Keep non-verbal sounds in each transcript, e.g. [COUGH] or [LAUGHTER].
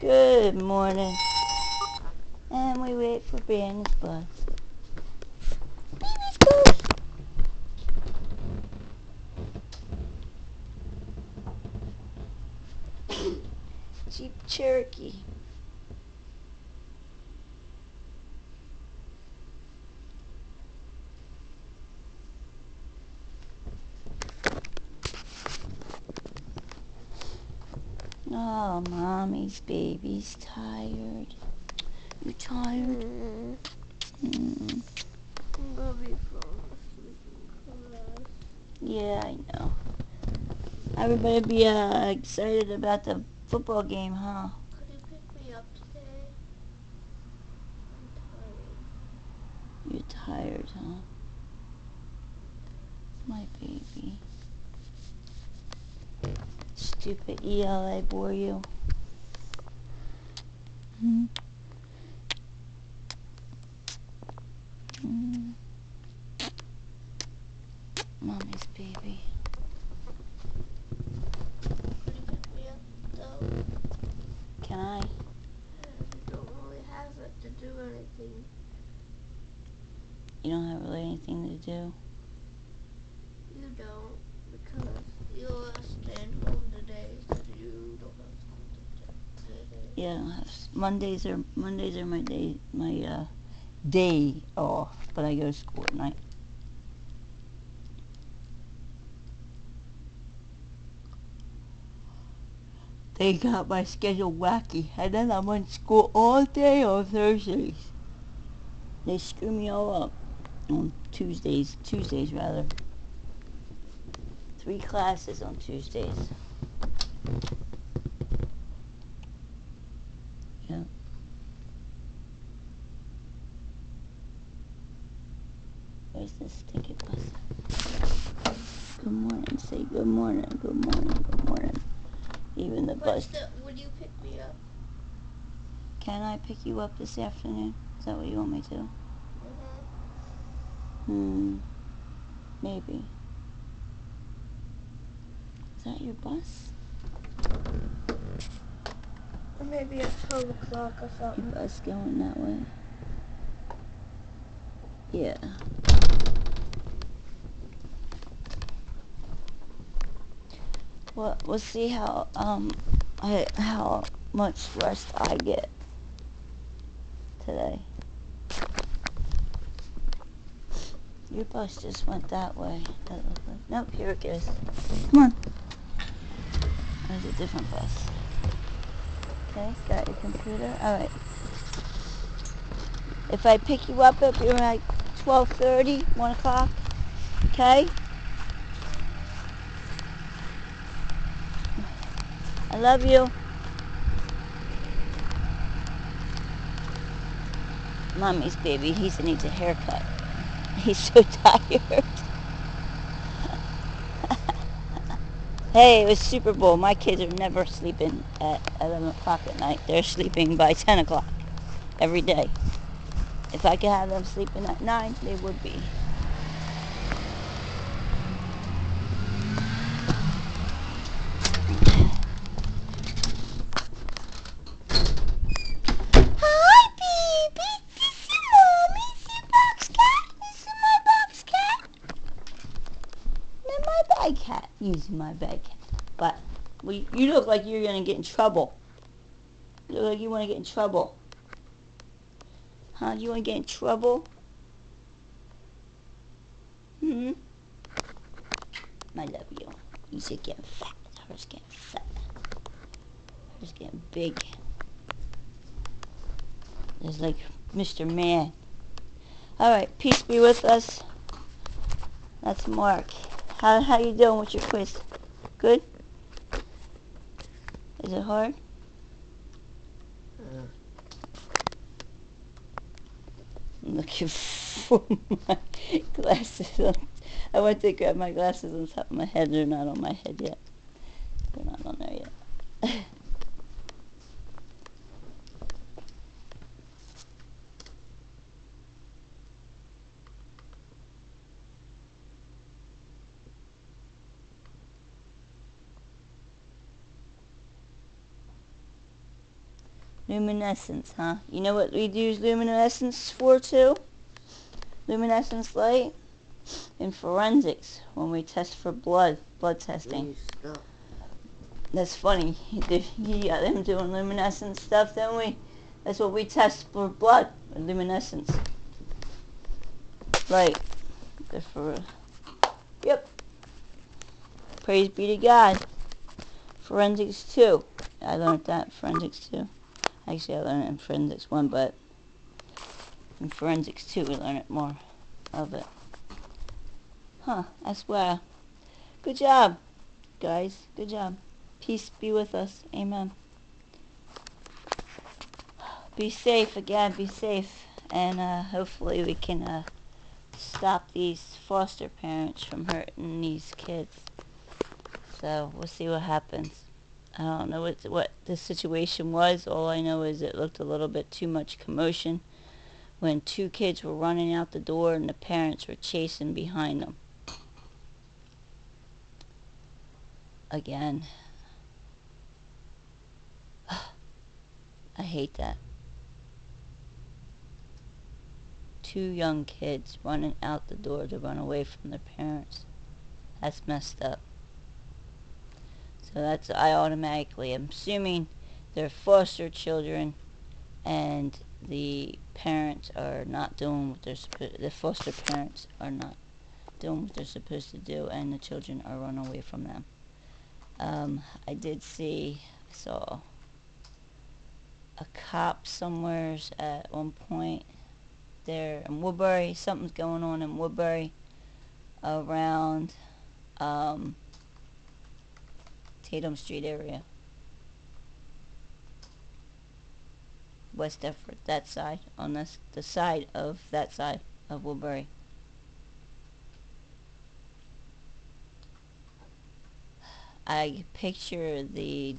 Good morning. And we wait for Brandon's bus. Goose. Jeep Cherokee. Oh, mommy's baby's tired. You tired? Mm. Yeah, I know. Everybody be uh, excited about the football game, huh? Could you pick me up today? I'm tired. You're tired, huh? My baby. Stupid ELA bore you. Hmm? Mm. Mommy's baby. Can I? You don't really have to do anything. You don't have really anything to do. You don't because you're staying home today, so you don't have school today. Yeah, Mondays are Mondays are my day my uh day off, but I go to school at night. They got my schedule wacky, and then I'm in school all day on Thursdays. They screw me all up on Tuesdays, Tuesdays rather. Three classes on Tuesdays. Yeah. Where's this stinky bus? Good morning. Say good morning. Good morning. Good morning. Even the bus. still, would you pick me up? Can I pick you up this afternoon? Is that what you want me to? Mm-hmm. Hmm. Maybe. Is that your bus? Or maybe at 12 o'clock or something. Your bus going that way? Yeah. Well, we'll see how um I, how much rest I get today. Your bus just went that way. That like, nope, here it goes. Come on. There's a different bus. Okay, got your computer. All right. If I pick you up, it'll be like 12:30, 1 o'clock. Okay. I love you. Mommy's baby, he needs a haircut. [LAUGHS] He's so tired. [LAUGHS] hey, it was Super Bowl. My kids are never sleeping at 11 o'clock at night. They're sleeping by 10 o'clock every day. If I could have them sleeping at 9, they would be. Hi, baby. This is mommy. See box cat? This is my box cat. Not my Using my bag. But you look like you're gonna get in trouble. You look like you want to get in trouble. Huh? You want to get in trouble? Hmm. I love you. You said getting fat. Hers getting fat. Hers getting big. It's like Mr. Man. All right, peace be with us. That's Mark. How how you doing with your quiz? Good. Is it hard? I'm looking for my glasses. I went to grab my glasses on top of my head. They're not on my head yet. They're not on there yet. [LAUGHS] Luminescence, huh? You know what we'd use luminescence for too? Luminescence light? In forensics, when we test for blood, blood testing. That's funny. [LAUGHS] You got them doing luminescence stuff, don't we, that's what we test for blood, luminescence. Right. Good for, yep. Praise be to God. Forensics too. I learned that forensics 2. Actually, I learned it in forensics 1, but in forensics 2 we learn it more of it. Huh, that's why. Good job, guys. Good job. Peace be with us. Amen. Be safe again. Be safe. And uh, hopefully we can uh, stop these foster parents from hurting these kids. So we'll see what happens. I don't know what what the situation was. All I know is it looked a little bit too much commotion when two kids were running out the door and the parents were chasing behind them. Again. [SIGHS] I hate that. Two young kids running out the door to run away from their parents. That's messed up. So that's, I automatically am assuming they're foster children and the parents are not doing what they're supposed, the foster parents are not doing what they're supposed to do and the children are run away from them. Um, I did see, I saw a cop somewheres at one point there in Woodbury. Something's going on in Woodbury around um, Tatum Street area. West Effort, that side, on this, the side of that side of Woodbury. I picture the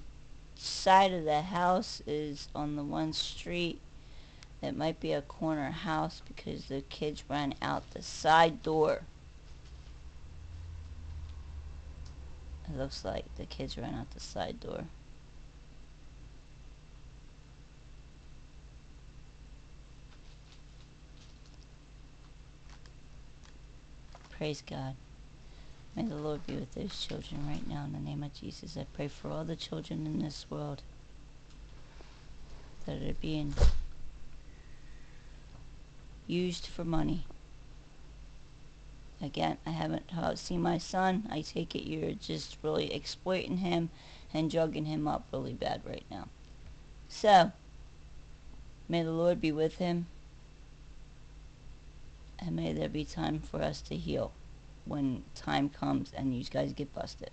side of the house is on the one street. It might be a corner house because the kids ran out the side door. It looks like the kids ran out the side door. Praise God. May the Lord be with those children right now in the name of Jesus. I pray for all the children in this world that are being used for money. Again, I haven't seen my son. I take it you're just really exploiting him and drugging him up really bad right now. So, may the Lord be with him and may there be time for us to heal when time comes and you guys get busted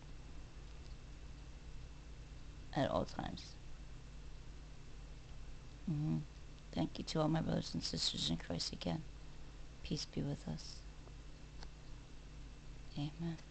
at all times. Mm-hmm. Thank you to all my brothers and sisters in Christ again. Peace be with us. Amen.